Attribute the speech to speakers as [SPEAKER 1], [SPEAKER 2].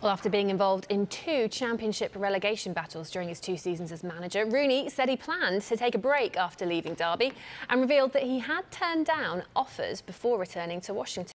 [SPEAKER 1] Well, after being involved in two championship relegation battles during his two seasons as manager, Rooney said he planned to take a break after leaving Derby and revealed that he had turned down offers before returning to Washington.